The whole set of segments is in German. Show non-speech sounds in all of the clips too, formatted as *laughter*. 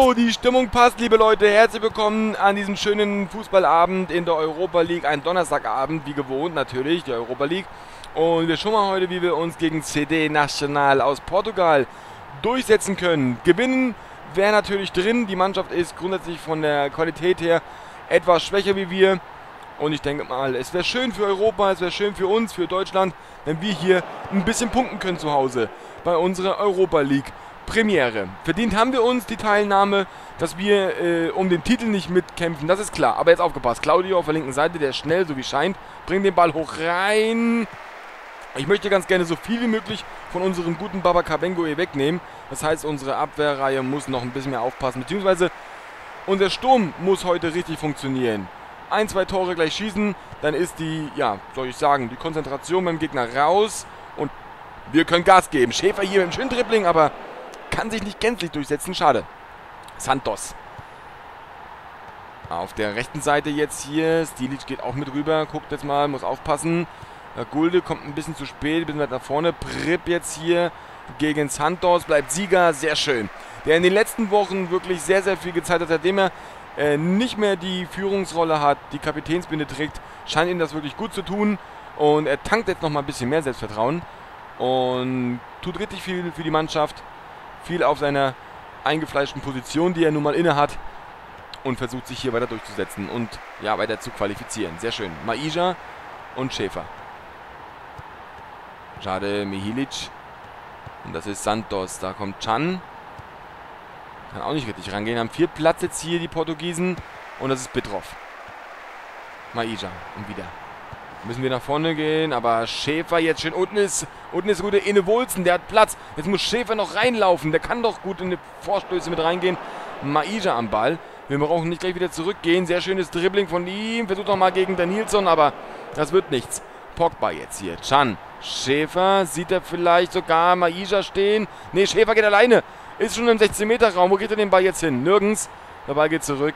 Die Stimmung passt, liebe Leute. Herzlich willkommen an diesem schönen Fußballabend in der Europa League. Ein Donnerstagabend, wie gewohnt natürlich, die Europa League. Und wir schauen mal heute, wie wir uns gegen CD Nacional aus Portugal durchsetzen können. Gewinnen wäre natürlich drin. Die Mannschaft ist grundsätzlich von der Qualität her etwas schwächer wie wir. Und ich denke mal, es wäre schön für Europa, es wäre schön für uns, für Deutschland, wenn wir hier ein bisschen punkten können zu Hause bei unserer Europa League. Premiere. Verdient haben wir uns die Teilnahme, dass wir äh, um den Titel nicht mitkämpfen, das ist klar. Aber jetzt aufgepasst, Claudio auf der linken Seite, der ist schnell, so wie scheint, bringt den Ball hoch rein. Ich möchte ganz gerne so viel wie möglich von unserem guten Baba Kabengo hier wegnehmen. Das heißt, unsere Abwehrreihe muss noch ein bisschen mehr aufpassen, beziehungsweise unser Sturm muss heute richtig funktionieren. Ein, zwei Tore gleich schießen, dann ist die, ja, soll ich sagen, die Konzentration beim Gegner raus und wir können Gas geben. Schäfer hier mit dem schönen Dribbling, aber kann sich nicht gänzlich durchsetzen. Schade. Santos. Auf der rechten Seite jetzt hier. Stilic geht auch mit rüber. Guckt jetzt mal, muss aufpassen. Gulde kommt ein bisschen zu spät, ein bisschen weit nach vorne. Prip jetzt hier gegen Santos. Bleibt Sieger. Sehr schön. Der in den letzten Wochen wirklich sehr, sehr viel gezeigt hat, seitdem er äh, nicht mehr die Führungsrolle hat, die Kapitänsbinde trägt, scheint ihm das wirklich gut zu tun. Und er tankt jetzt noch mal ein bisschen mehr Selbstvertrauen und tut richtig viel für die Mannschaft viel auf seiner eingefleischten Position, die er nun mal inne hat und versucht sich hier weiter durchzusetzen und ja, weiter zu qualifizieren. Sehr schön. Maija und Schäfer. Schade, Mihilic. Und das ist Santos. Da kommt Chan. Kann auch nicht richtig rangehen. Haben viel Platz jetzt hier, die Portugiesen. Und das ist Bitroff. Maija. Und wieder. Müssen wir nach vorne gehen, aber Schäfer jetzt schön. Unten ist, unten ist gute Inne Wulzen, der hat Platz. Jetzt muss Schäfer noch reinlaufen. Der kann doch gut in die Vorstöße mit reingehen. Maija am Ball. Wir brauchen nicht gleich wieder zurückgehen. Sehr schönes Dribbling von ihm. Versucht nochmal gegen Danielson, aber das wird nichts. Pogba jetzt hier. Chan. Schäfer. Sieht er vielleicht sogar Maija stehen? Ne, Schäfer geht alleine. Ist schon im 16-Meter-Raum. Wo geht er den Ball jetzt hin? Nirgends. Der Ball geht zurück.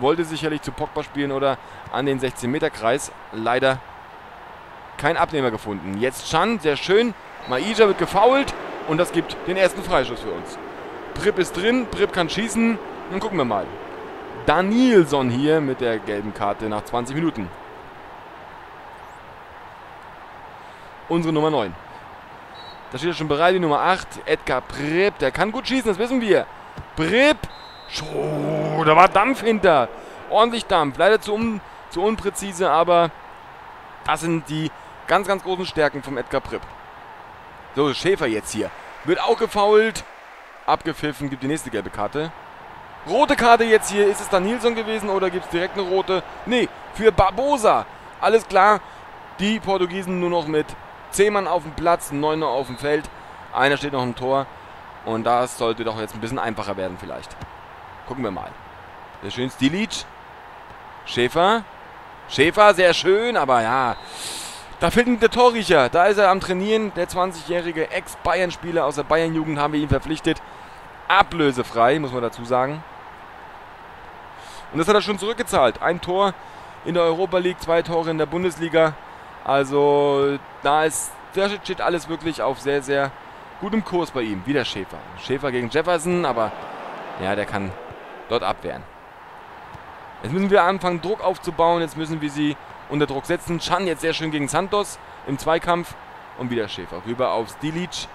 Wollte sicherlich zu Pogba spielen oder an den 16-Meter-Kreis. Leider kein Abnehmer gefunden. Jetzt Chan, sehr schön. Maija wird gefoult und das gibt den ersten Freischuss für uns. Prip ist drin, Prip kann schießen. Dann gucken wir mal. Danielson hier mit der gelben Karte nach 20 Minuten. Unsere Nummer 9. Da steht er schon bereit, die Nummer 8. Edgar Prip, der kann gut schießen, das wissen wir. Prip, oh, da war Dampf hinter. Ordentlich Dampf, leider zu, un, zu unpräzise, aber das sind die Ganz, ganz großen Stärken vom Edgar Pripp. So, Schäfer jetzt hier. Wird auch gefault. Abgepfiffen, gibt die nächste gelbe Karte. Rote Karte jetzt hier. Ist es dann Nilsson gewesen oder gibt es direkt eine rote? Nee, für Barbosa. Alles klar. Die Portugiesen nur noch mit 10 Mann auf dem Platz, 9 noch auf dem Feld. Einer steht noch im Tor. Und das sollte doch jetzt ein bisschen einfacher werden vielleicht. Gucken wir mal. Sehr schön Stilic. Schäfer. Schäfer, sehr schön, aber ja. Da fehlt der Torriecher. Da ist er am Trainieren. Der 20-jährige Ex-Bayern-Spieler aus der Bayern-Jugend haben wir ihn verpflichtet. Ablösefrei, muss man dazu sagen. Und das hat er schon zurückgezahlt. Ein Tor in der Europa League, zwei Tore in der Bundesliga. Also da ist, da steht alles wirklich auf sehr, sehr gutem Kurs bei ihm. Wieder Schäfer. Schäfer gegen Jefferson, aber ja, der kann dort abwehren. Jetzt müssen wir anfangen, Druck aufzubauen. Jetzt müssen wir sie unter Druck setzen. Chan jetzt sehr schön gegen Santos im Zweikampf. Und wieder Schäfer. Rüber auf Stilic.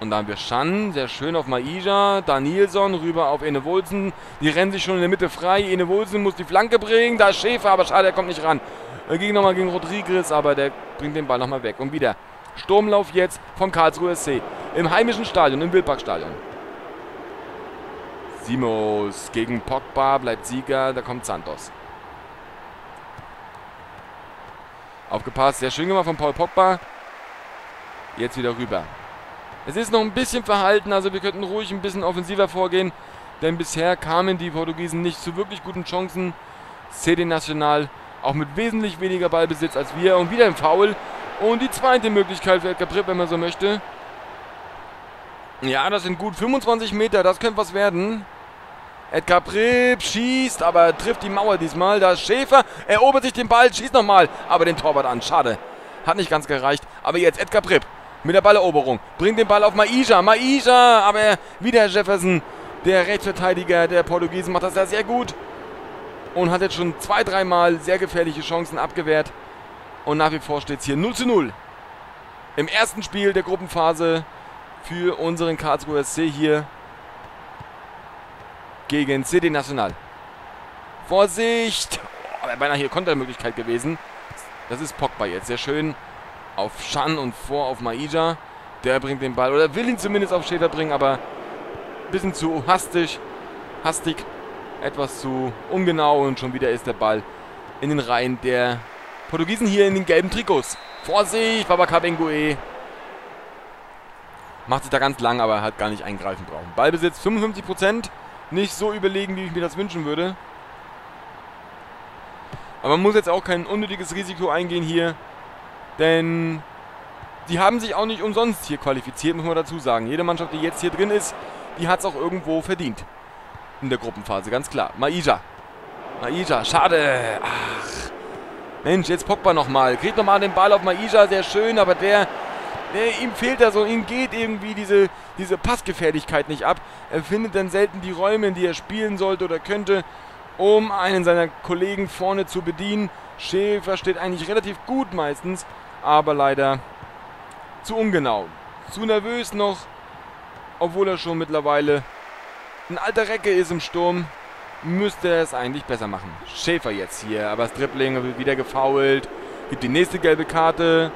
Und da haben wir Chan, sehr schön auf Maija. Danielson rüber auf Ene Wolsen. Die rennen sich schon in der Mitte frei. Ene Wolsen muss die Flanke bringen. Da ist Schäfer, aber schade, er kommt nicht ran. Er ging nochmal gegen Rodriguez, aber der bringt den Ball nochmal weg. Und wieder Sturmlauf jetzt vom Karlsruher SC. Im heimischen Stadion, im Wildparkstadion. Simos gegen Pogba, bleibt Sieger, da kommt Santos. Aufgepasst, sehr schön gemacht von Paul Pogba. Jetzt wieder rüber. Es ist noch ein bisschen verhalten, also wir könnten ruhig ein bisschen offensiver vorgehen. Denn bisher kamen die Portugiesen nicht zu wirklich guten Chancen. CD Nacional auch mit wesentlich weniger Ballbesitz als wir. Und wieder ein Foul. Und die zweite Möglichkeit für Edgar Pripp, wenn man so möchte. Ja, das sind gut 25 Meter, das könnte was werden. Edgar Pripp schießt, aber trifft die Mauer diesmal. Da ist Schäfer, erobert sich den Ball, schießt nochmal, aber den Torwart an. Schade. Hat nicht ganz gereicht. Aber jetzt Edgar Pripp mit der Balleroberung. Bringt den Ball auf Maisha. Maisha, aber wieder Jefferson. Der Rechtsverteidiger der Portugiesen macht das sehr, sehr gut. Und hat jetzt schon zwei, dreimal sehr gefährliche Chancen abgewehrt. Und nach wie vor steht es hier 0 zu 0. Im ersten Spiel der Gruppenphase für unseren Karlsruher SC hier gegen CD Nacional. Vorsicht! Oh, wäre beinahe hier Kontermöglichkeit gewesen. Das ist Pogba jetzt. Sehr schön auf Schan und vor auf Maija. Der bringt den Ball, oder will ihn zumindest auf Schäfer bringen, aber ein bisschen zu hastig. Hastig, etwas zu ungenau und schon wieder ist der Ball in den Reihen der Portugiesen hier in den gelben Trikots. Vorsicht, Babaka Bengue. Macht sich da ganz lang, aber hat gar nicht eingreifen brauchen. Ballbesitz 55%. Nicht so überlegen, wie ich mir das wünschen würde. Aber man muss jetzt auch kein unnötiges Risiko eingehen hier. Denn die haben sich auch nicht umsonst hier qualifiziert, muss man dazu sagen. Jede Mannschaft, die jetzt hier drin ist, die hat es auch irgendwo verdient. In der Gruppenphase, ganz klar. Maija. Maija, schade. Ach. Mensch, jetzt Pogba nochmal. Kriegt nochmal den Ball auf Maija, sehr schön, aber der, der, ihm fehlt da so, ihm geht irgendwie diese, diese Passgefährlichkeit nicht ab. Er findet dann selten die Räume, in die er spielen sollte oder könnte, um einen seiner Kollegen vorne zu bedienen. Schäfer steht eigentlich relativ gut meistens, aber leider zu ungenau. Zu nervös noch, obwohl er schon mittlerweile ein alter Recke ist im Sturm müsste er es eigentlich besser machen. Schäfer jetzt hier, aber das Dribbling wird wieder gefoult. Gibt die nächste gelbe Karte.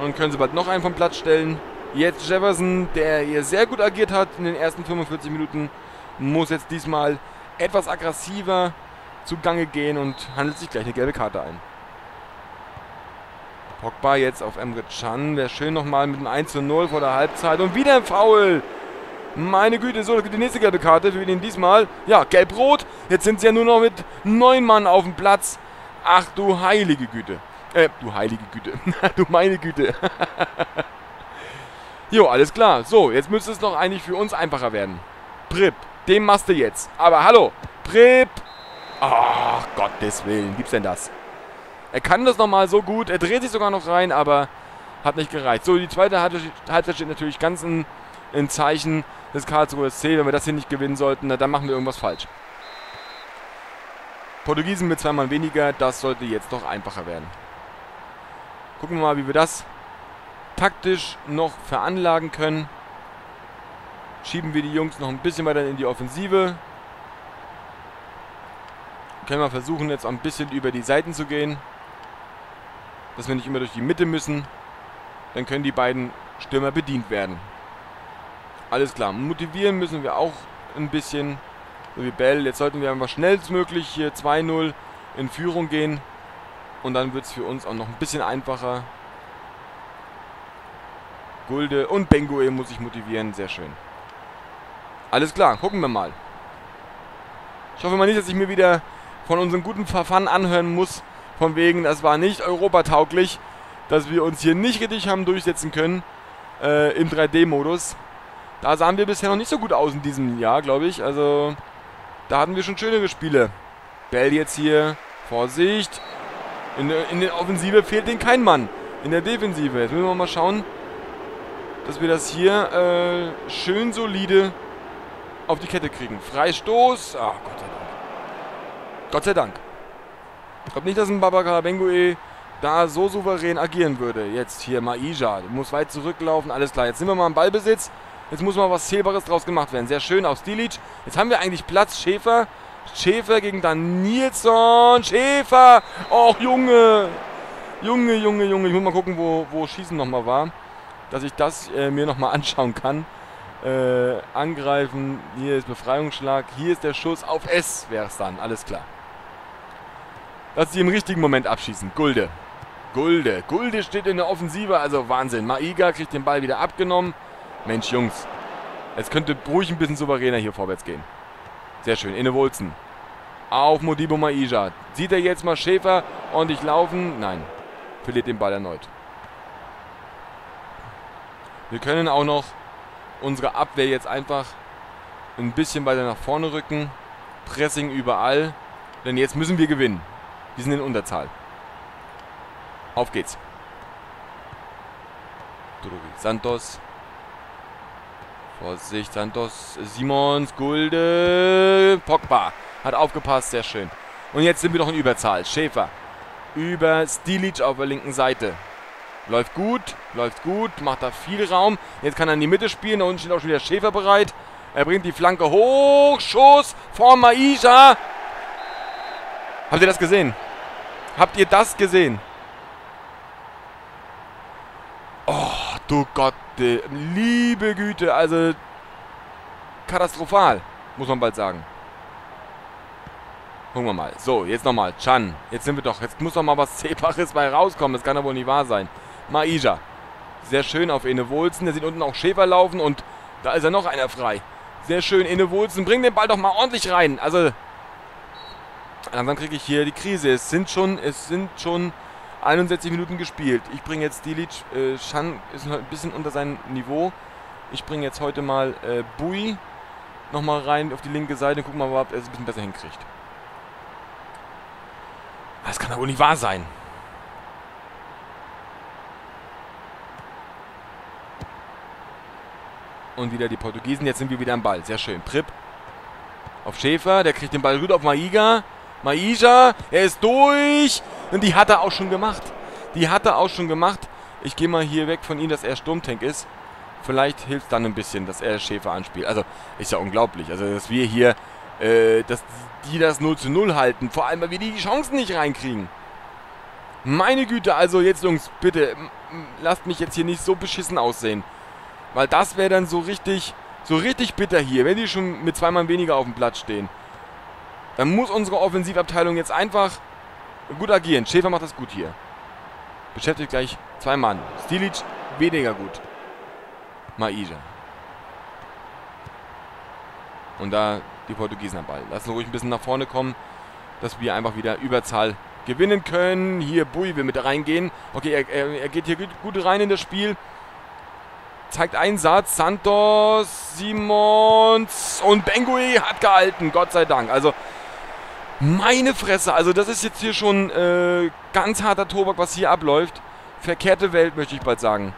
Und können sie bald noch einen vom Platz stellen. Jetzt Jefferson, der hier sehr gut agiert hat in den ersten 45 Minuten, muss jetzt diesmal etwas aggressiver zugange gehen und handelt sich gleich eine gelbe Karte ein. Pogba jetzt auf Emre Can. Wäre schön nochmal mit einem 1 zu 0 vor der Halbzeit. Und wieder ein Foul. Meine Güte, so, die nächste gelbe Karte für ihn diesmal. Ja, gelb-rot. Jetzt sind sie ja nur noch mit neun Mann auf dem Platz. Ach du heilige Güte. Äh, du heilige Güte. *laughs* du meine Güte. *laughs* jo, alles klar. So, jetzt müsste es doch eigentlich für uns einfacher werden. Prip, dem machst du jetzt. Aber hallo, Prip. Ach, Gottes Willen, gibt's denn das? Er kann das nochmal so gut. Er dreht sich sogar noch rein, aber hat nicht gereicht. So, die zweite Halbzeit steht natürlich ganz in, in Zeichen des Karlsruher SC. Wenn wir das hier nicht gewinnen sollten, na, dann machen wir irgendwas falsch. Portugiesen mit zweimal weniger, das sollte jetzt doch einfacher werden. Gucken wir mal, wie wir das taktisch noch veranlagen können. Schieben wir die Jungs noch ein bisschen weiter in die Offensive. Können wir versuchen, jetzt ein bisschen über die Seiten zu gehen. Dass wir nicht immer durch die Mitte müssen. Dann können die beiden Stürmer bedient werden. Alles klar. Motivieren müssen wir auch ein bisschen. So wie Bell. Jetzt sollten wir einfach schnellstmöglich hier 2-0 in Führung gehen. Und dann wird es für uns auch noch ein bisschen einfacher. Gulde und Bengue muss ich motivieren. Sehr schön. Alles klar, gucken wir mal. Ich hoffe mal nicht, dass ich mir wieder von unserem guten Verfahren anhören muss. Von wegen, das war nicht europatauglich. Dass wir uns hier nicht richtig haben durchsetzen können. Äh, Im 3D-Modus. Da sahen wir bisher noch nicht so gut aus in diesem Jahr, glaube ich. Also, da hatten wir schon schönere Spiele. Bell jetzt hier. Vorsicht. In der, in der Offensive fehlt den kein Mann. In der Defensive. Jetzt müssen wir mal schauen, dass wir das hier äh, schön solide auf die Kette kriegen. Freistoß. Ach, Gott sei Dank. Gott sei Dank. Ich glaube nicht, dass ein Babakar Bengue da so souverän agieren würde. Jetzt hier Maija. Muss weit zurücklaufen. Alles klar. Jetzt sind wir mal im Ballbesitz. Jetzt muss mal was Zählbares draus gemacht werden. Sehr schön auf Stilic. Jetzt haben wir eigentlich Platz. Schäfer. Schäfer gegen dann Nilsson. Schäfer. Och, Junge. Junge, Junge, Junge. Ich muss mal gucken, wo, wo Schießen nochmal war. Dass ich das äh, mir nochmal *laughs* anschauen kann. Äh, angreifen. Hier ist Befreiungsschlag. Hier ist der Schuss auf S. Wäre es dann. Alles klar. Lass sie im richtigen Moment abschießen. Gulde. Gulde. Gulde steht in der Offensive. Also Wahnsinn. Maiga kriegt den Ball wieder abgenommen. Mensch, Jungs. Es könnte ruhig ein bisschen souveräner hier vorwärts gehen. Sehr schön. Inne Wulzen. Auf Modibo Maija. Sieht er jetzt mal Schäfer ordentlich laufen? Nein. Verliert den Ball erneut. Wir können auch noch unsere Abwehr jetzt einfach ein bisschen weiter nach vorne rücken. Pressing überall. Denn jetzt müssen wir gewinnen. Wir sind in Unterzahl. Auf geht's. Santos Vorsicht, Santos, Simons, Gulde, Pogba. Hat aufgepasst, sehr schön. Und jetzt sind wir noch in Überzahl. Schäfer über Stilic auf der linken Seite. Läuft gut, läuft gut, macht da viel Raum. Jetzt kann er in die Mitte spielen. Da unten steht auch schon wieder Schäfer bereit. Er bringt die Flanke hoch. Schuss von Maisha. Habt ihr das gesehen? Habt ihr das gesehen? Oh, du Gott, liebe Güte. Also katastrophal, muss man bald sagen. Gucken wir mal. So, jetzt nochmal. Chan. Jetzt sind wir doch. Jetzt muss doch mal was Zähbares bei rauskommen. Das kann doch wohl nicht wahr sein. Maija. Sehr schön auf Ene Wolzen. Der sieht unten auch Schäfer laufen und da ist ja noch einer frei. Sehr schön. Ene Wolzen. Bring den Ball doch mal ordentlich rein. Also, langsam kriege ich hier die Krise. Es sind schon, es sind schon 61 Minuten gespielt. Ich bringe jetzt Dilic. Äh, Chan ist ein bisschen unter seinem Niveau. Ich bringe jetzt heute mal äh, Bui nochmal rein auf die linke Seite. Gucken wir mal, ob er es ein bisschen besser hinkriegt. Das kann doch wohl nicht wahr sein. Und wieder die Portugiesen. Jetzt sind wir wieder am Ball. Sehr schön. Prip auf Schäfer. Der kriegt den Ball gut auf Maiga. Maija, er ist durch. Und die hat er auch schon gemacht. Die hat er auch schon gemacht. Ich gehe mal hier weg von ihm, dass er Sturmtank ist. Vielleicht hilft dann ein bisschen, dass er Schäfer anspielt. Also, ist ja unglaublich. Also, dass wir hier, äh, dass die das 0 zu 0 halten. Vor allem, weil wir die Chancen nicht reinkriegen. Meine Güte, also jetzt, Jungs, bitte, lasst mich jetzt hier nicht so beschissen aussehen. Weil das wäre dann so richtig, so richtig bitter hier, wenn die schon mit zwei Mann weniger auf dem Platz stehen. Dann muss unsere Offensivabteilung jetzt einfach gut agieren. Schäfer macht das gut hier. Beschäftigt gleich zwei Mann. Stilic weniger gut. Maija. Und da die Portugiesen am Ball. Lassen ruhig ein bisschen nach vorne kommen, dass wir einfach wieder Überzahl gewinnen können. Hier Bui will mit reingehen. Okay, er, er, er geht hier gut, rein in das Spiel zeigt Einsatz. Santos, Simons und Bengui hat gehalten, Gott sei Dank. Also, meine Fresse, also das ist jetzt hier schon äh, ganz harter Tobak, was hier abläuft. Verkehrte Welt, möchte ich bald sagen.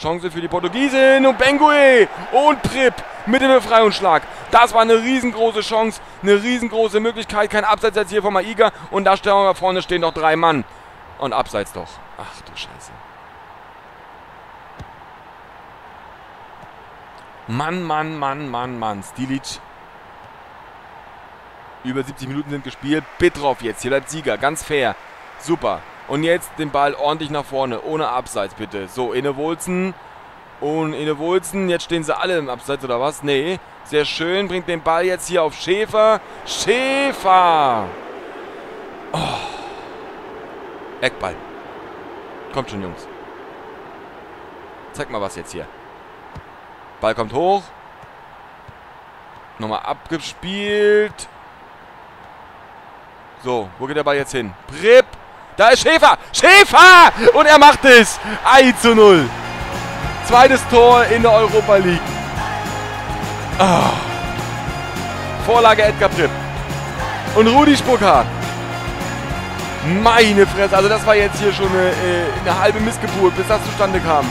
Chance für die Portugiesin und Bengui und Tripp mit dem Befreiungsschlag. Das war eine riesengroße Chance, eine riesengroße Möglichkeit. Kein Abseits jetzt hier von Maiga. Und da stellen wir vorne stehen noch drei Mann. Und Abseits doch. Ach du Scheiße. Mann, Mann, Mann, Mann, Mann. Stilic. Über 70 Minuten sind gespielt. Bitroff jetzt. Hier bleibt Sieger. Ganz fair. Super. Und jetzt den Ball ordentlich nach vorne. Ohne Abseits, bitte. So, Inne Wolzen. Und Inne Wolzen. Jetzt stehen sie alle im Abseits, oder was? Nee. Sehr schön. Bringt den Ball jetzt hier auf Schäfer. Schäfer. Oh. Eckball. Kommt schon, Jungs. Zeig mal was jetzt hier. Ball kommt hoch. Nochmal abgespielt. So, wo geht der Ball jetzt hin? Prip. Da ist Schäfer. Schäfer! Und er macht es. 1 zu 0. Zweites Tor in der Europa League. Oh. Vorlage Edgar Pripp. Und Rudi Spuckhardt. Meine Fresse, also das war jetzt hier schon eine, äh, eine halbe Missgeburt, bis das zustande kam.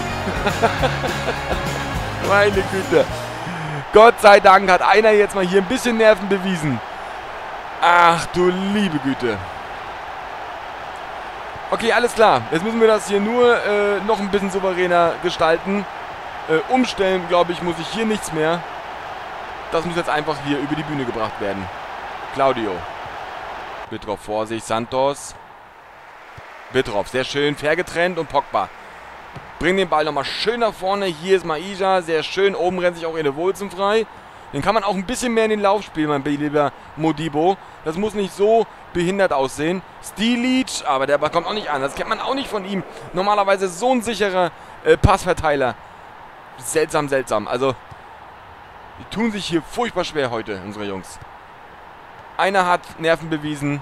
*laughs* Meine Güte. Gott sei Dank hat einer jetzt mal hier ein bisschen Nerven bewiesen. Ach du liebe Güte. Okay, alles klar. Jetzt müssen wir das hier nur äh, noch ein bisschen souveräner gestalten. Äh, umstellen, glaube ich, muss ich hier nichts mehr. Das muss jetzt einfach hier über die Bühne gebracht werden. Claudio. Bitroff vor sich. Santos. Bitroff, sehr schön. Fair getrennt und Pogba. Bringen den Ball nochmal schön nach vorne. Hier ist Maija, sehr schön. Oben rennt sich auch Ede Wolzen frei. Den kann man auch ein bisschen mehr in den Lauf spielen, mein lieber Modibo. Das muss nicht so behindert aussehen. Stilic, aber der kommt auch nicht an. Das kennt man auch nicht von ihm. Normalerweise so ein sicherer äh, Passverteiler. Seltsam, seltsam. Also, die tun sich hier furchtbar schwer heute, unsere Jungs. Einer hat Nerven bewiesen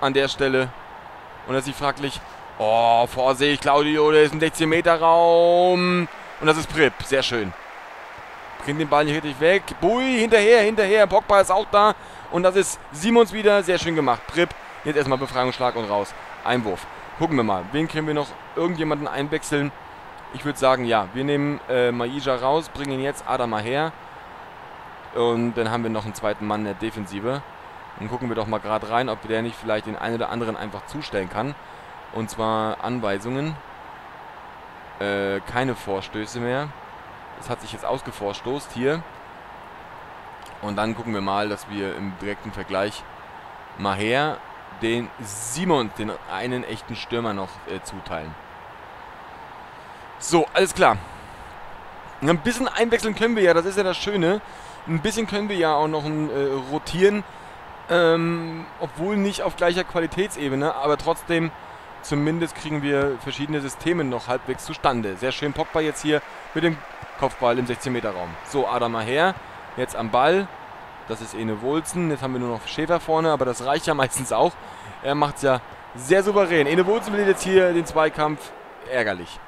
an der Stelle. Und das ist fraglich, Oh, Vorsicht, Claudio, der ist im 16-Meter-Raum. Und das ist Prip, sehr schön. Bringt den Ball nicht richtig weg. Bui, hinterher, hinterher. Pogba ist auch da. Und das ist Simons wieder, sehr schön gemacht. Prip, jetzt erstmal Befreiungsschlag und raus. Einwurf. Gucken wir mal, wen können wir noch irgendjemanden einwechseln? Ich würde sagen, ja, wir nehmen äh, Maija raus, bringen jetzt Adama her. Und dann haben wir noch einen zweiten Mann in der Defensive. Dann gucken wir doch mal gerade rein, ob der nicht vielleicht den einen oder anderen einfach zustellen kann. Und zwar Anweisungen. Äh, keine Vorstöße mehr. Das hat sich jetzt ausgevorstoßt hier. Und dann gucken wir mal, dass wir im direkten Vergleich mal her den Simon, den einen echten Stürmer noch äh, zuteilen. So, alles klar. Ein bisschen einwechseln können wir ja, das ist ja das Schöne. Ein bisschen können wir ja auch noch äh, rotieren. Ähm, obwohl nicht auf gleicher Qualitätsebene, aber trotzdem zumindest kriegen wir verschiedene Systeme noch halbwegs zustande. Sehr schön Pogba jetzt hier mit dem Kopfball im 16-Meter-Raum. So, Adam mal her. Jetzt am Ball. Das ist Ene Wulzen. Jetzt haben wir nur noch Schäfer vorne, aber das reicht ja *laughs* meistens auch. Er macht es ja sehr souverän. Ene Wulzen will jetzt hier den Zweikampf. Ärgerlich.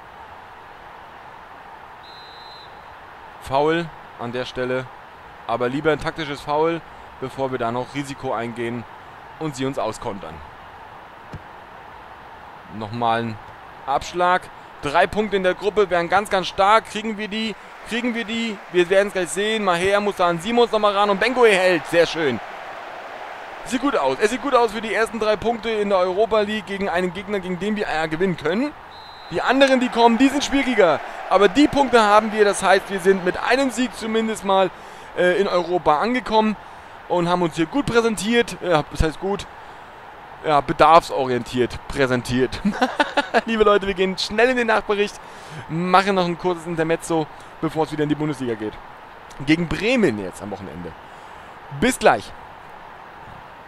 Foul an der Stelle. Aber lieber ein taktisches Foul, bevor wir da noch Risiko eingehen und sie uns auskontern. Nochmal ein Abschlag. Drei Punkte in der Gruppe wären ganz, ganz stark. Kriegen wir die? Kriegen wir die? Wir werden es gleich sehen. Maher muss da an Simons nochmal ran und Bengoe hält. Sehr schön. Sieht gut aus. Es sieht gut aus für die ersten drei Punkte in der Europa League gegen einen Gegner, gegen den wir äh, gewinnen können. Die anderen, die kommen, die sind schwieriger. Aber die Punkte haben wir. Das heißt, wir sind mit einem Sieg zumindest mal äh, in Europa angekommen und haben uns hier gut präsentiert. Ja, das heißt gut. Ja, bedarfsorientiert präsentiert. *laughs* Liebe Leute, wir gehen schnell in den Nachbericht, machen noch ein kurzes Intermezzo, bevor es wieder in die Bundesliga geht. Gegen Bremen jetzt am Wochenende. Bis gleich.